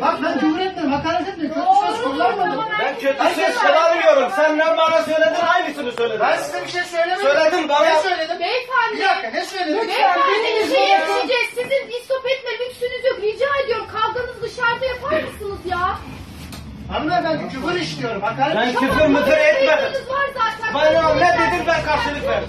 Bak ben küfür etmedim, hakaret etmedim, kötü söz kullanmadım. Ben kötü söz kullanmıyorum. Sen ne bana söyledin aynısını söyledin. Ben size bir şey söylemedim. Söyledim bana. Ne söyledim? Beyefendi. Bir dakika ne söyledim? Beyefendi bir şey dinleyin. yapacağız. Sizin istop etme lüksünüz yok. Rica ediyorum kavganızı dışarıda yapar mısınız ya? Hanımefendi küfür işliyorum, hakaret Ben küfür müfür etmedim. Var zaten. Bana ne dedin ben karşılık verdim.